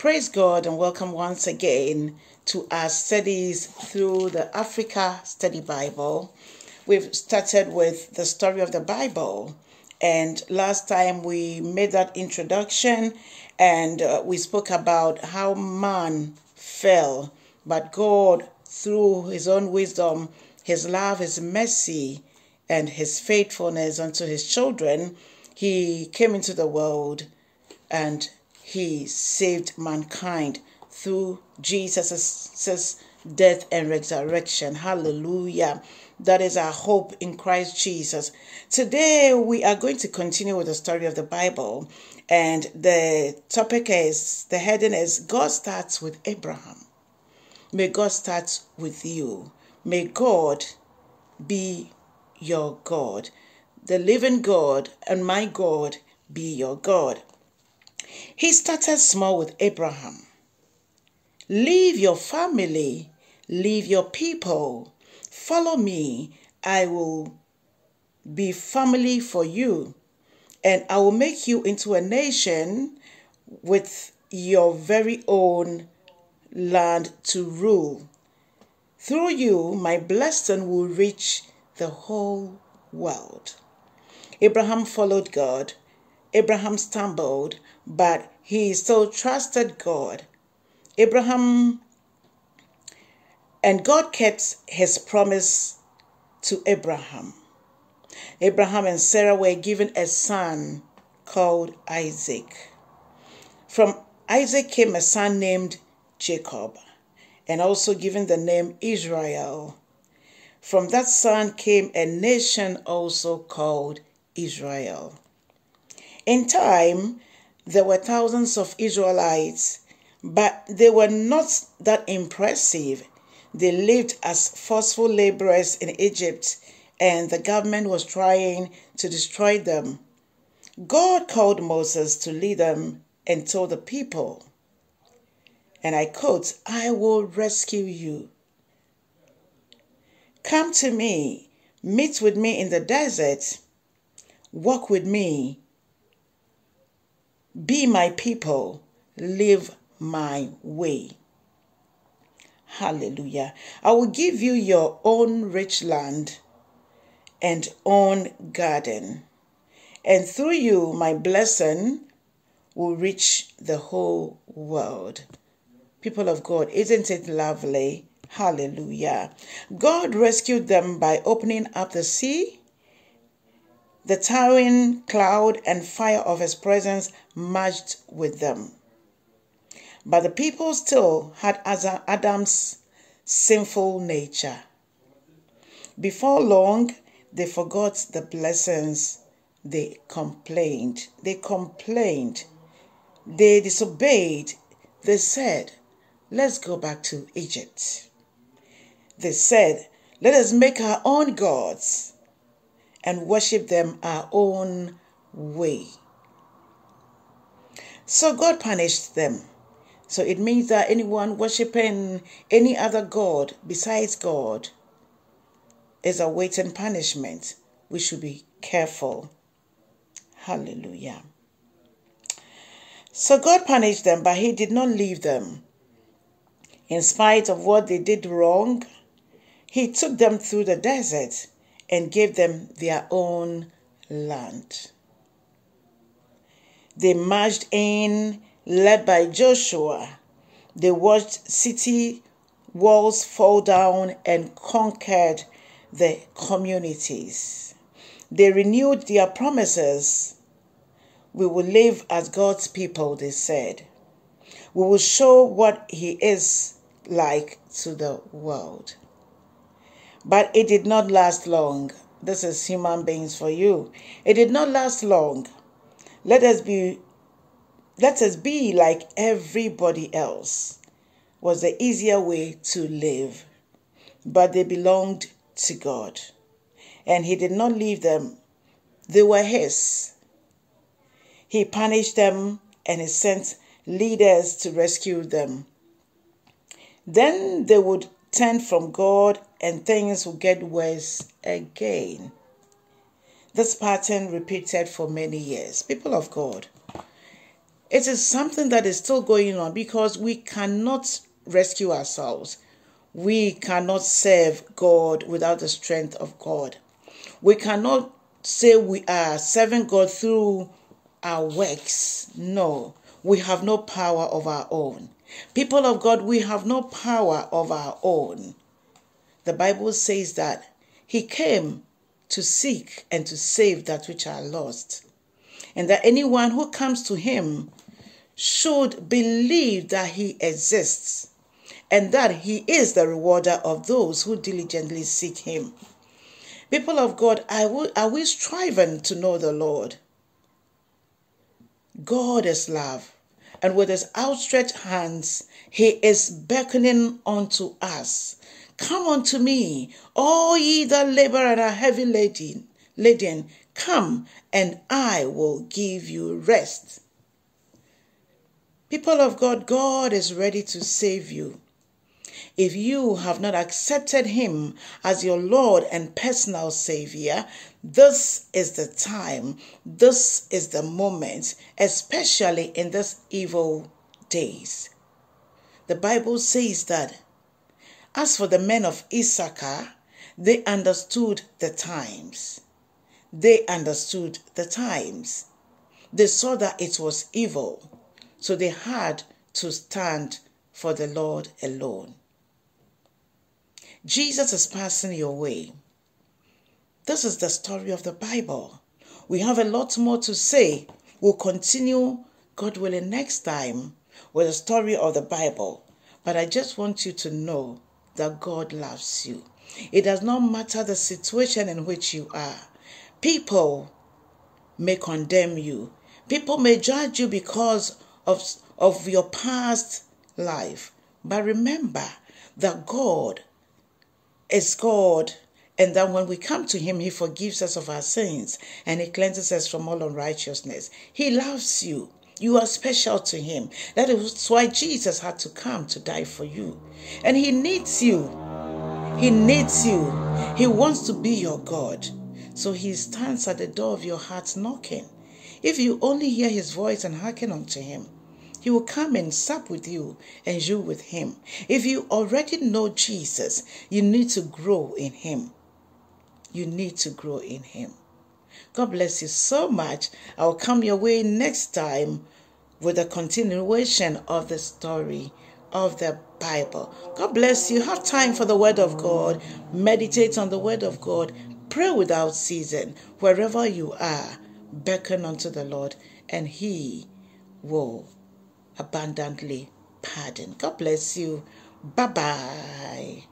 Praise God and welcome once again to our studies through the Africa Study Bible. We've started with the story of the Bible, and last time we made that introduction and uh, we spoke about how man fell, but God, through his own wisdom, his love, his mercy, and his faithfulness unto his children, he came into the world and he saved mankind through Jesus' death and resurrection. Hallelujah. That is our hope in Christ Jesus. Today we are going to continue with the story of the Bible, and the topic is the heading is God starts with Abraham. May God start with you. May God be your God. The living God and my God be your God. He started small with Abraham. Leave your family, leave your people, follow me. I will be family for you, and I will make you into a nation with your very own land to rule. Through you, my blessing will reach the whole world. Abraham followed God. Abraham stumbled, but he still trusted God. Abraham and God kept his promise to Abraham. Abraham and Sarah were given a son called Isaac. From Isaac came a son named Jacob, and also given the name Israel. From that son came a nation also called Israel. In time, there were thousands of Israelites, but they were not that impressive. They lived as forceful laborers in Egypt, and the government was trying to destroy them. God called Moses to lead them and told the people, and I quote, I will rescue you. Come to me, meet with me in the desert, walk with me be my people, live my way. Hallelujah. I will give you your own rich land and own garden. And through you, my blessing will reach the whole world. People of God, isn't it lovely? Hallelujah. God rescued them by opening up the sea the towering cloud and fire of his presence merged with them. But the people still had Adam's sinful nature. Before long, they forgot the blessings. They complained. They complained. They disobeyed. They said, Let's go back to Egypt. They said, Let us make our own gods and worship them our own way. So God punished them. So it means that anyone worshiping any other God besides God is awaiting punishment. We should be careful. Hallelujah. So God punished them, but He did not leave them. In spite of what they did wrong, He took them through the desert and gave them their own land. They marched in, led by Joshua. They watched city walls fall down and conquered the communities. They renewed their promises. We will live as God's people, they said. We will show what He is like to the world. But it did not last long. This is human beings for you. It did not last long. Let us be let us be like everybody else was the easier way to live. But they belonged to God. And he did not leave them. They were his. He punished them and he sent leaders to rescue them. Then they would turn from God and things will get worse again. This pattern repeated for many years. People of God, It is something that is still going on because we cannot rescue ourselves. We cannot serve God without the strength of God. We cannot say we are serving God through our works. No, we have no power of our own. People of God, we have no power of our own. The Bible says that He came to seek and to save that which are lost. And that anyone who comes to Him should believe that He exists and that He is the rewarder of those who diligently seek Him. People of God, are we striving to know the Lord? God is love, and with His outstretched hands, He is beckoning unto us. Come unto me, all ye that labor and are heavy laden, laden, come, and I will give you rest. People of God, God is ready to save you. If you have not accepted Him as your Lord and personal Savior, this is the time, this is the moment, especially in these evil days. The Bible says that as for the men of Issachar, they understood the times. They understood the times. They saw that it was evil, so they had to stand for the Lord alone. Jesus is passing your way. This is the story of the Bible. We have a lot more to say. We'll continue, God willing, next time with the story of the Bible. But I just want you to know that God loves you. It does not matter the situation in which you are. People may condemn you. People may judge you because of, of your past life. But remember that God is God, and that when we come to Him, He forgives us of our sins and He cleanses us from all unrighteousness. He loves you. You are special to Him. That is why Jesus had to come to die for you. And He needs you. He needs you. He wants to be your God. So He stands at the door of your heart knocking. If you only hear His voice and hearken unto Him, he will come and sup with you and you with him. If you already know Jesus, you need to grow in him. You need to grow in him. God bless you so much. I will come your way next time with a continuation of the story of the Bible. God bless you. Have time for the Word of God. Meditate on the Word of God. Pray without ceasing. Wherever you are, beckon unto the Lord, and He will abundantly pardon. God bless you. Bye bye.